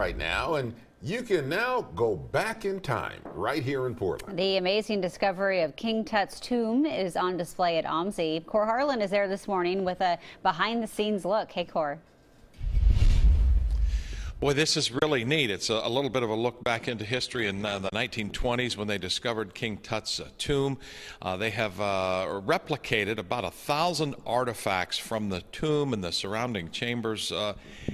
right now, and you can now go back in time right here in Portland. The amazing discovery of King Tut's tomb is on display at OMSI. Kohr Harlan is there this morning with a behind the scenes look. Hey, Kohr. Boy, this is really neat. It's a, a, little bit of a look back into history in uh, the 1920s when they discovered King Tut's uh, tomb. Uh, they have uh, replicated about a thousand artifacts from the tomb and the surrounding chambers, uh,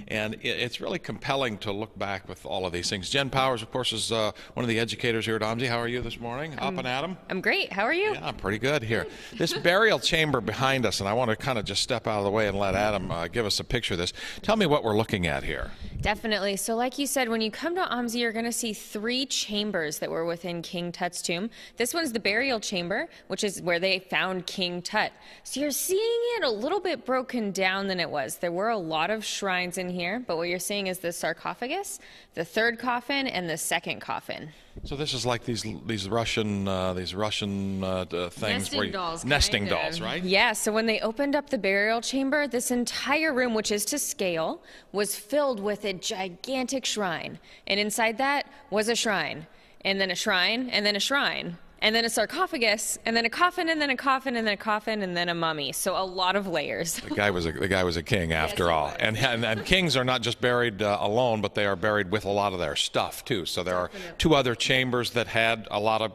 and it, it's really compelling to look back with all of these things. Jen Powers, of course, is uh, one of the educators here at OMSI. How are you this morning? Um, Up and Adam? I'm great. How are you? Yeah, I'm pretty good here. This burial chamber behind us, and I want to kind of just step out of the way and let Adam give us a picture of this. Tell me what we're looking at here. Definitely. So, like you said, when you come to OMSI, you're going to see three chambers that were within King Tut's tomb. This one's the burial chamber, which is where they found King Tut. So, you're seeing it a little bit broken down than it was. There were a lot of shrines in here, but what you're seeing is the sarcophagus, the third coffin, and the second coffin. So this is like these these Russian uh, these Russian uh, things nesting where you, dolls, nesting of. dolls, right? Yeah. So when they opened up the burial chamber, this entire room, which is to scale, was filled with a gigantic shrine, and inside that was a shrine, and then a shrine, and then a shrine, and then a sarcophagus, and then a coffin, and then a coffin, and then a coffin, and then a mummy. So a lot of layers. The guy was a, the guy was a king after yes, all, and, and, and kings are not just buried uh, alone, but they are buried with a lot of their stuff too. So there are two other chambers that had a lot of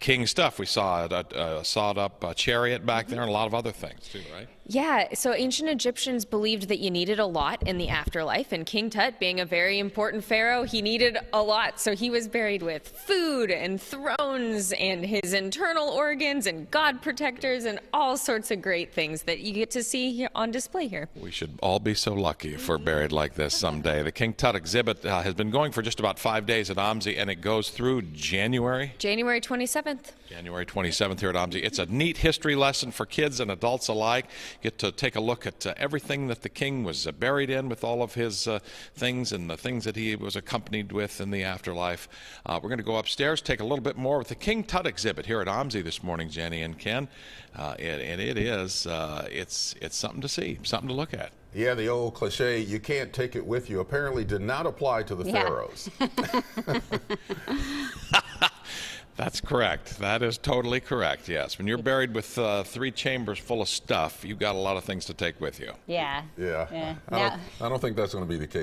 king stuff. We saw a, a sawed up uh, chariot back there, and a lot of other things too, right? Yeah, so ancient Egyptians believed that you needed a lot in the afterlife, and King Tut, being a very important pharaoh, he needed a lot. So he was buried with food and thrones and his internal organs and god protectors and all sorts of great things that you get to see here on display here. We should all be so lucky if we're buried like this someday. The King Tut exhibit uh, has been going for just about five days at OMSI, and it goes through January. January 27th. January 27th here at OMSI. It's a neat history lesson for kids and adults alike. Get to take a look at uh, everything that the king was uh, buried in with all of his uh, things and the things that he was accompanied with in the afterlife. Uh, we're going to go upstairs, take a little bit more with the King Tut exhibit here at OMSI this morning, Jenny and Ken. Uh, and, and, it is, uh, it's, it's something to see, something to look at. Yeah, the old cliche, you can't take it with you, apparently did not apply to the yeah. pharaohs. That's correct. That is totally correct. Yes. When you're buried with uh, three chambers full of stuff, you've got a lot of things to take with you. Yeah. Yeah. yeah. I, don't, I don't think that's going to be the case.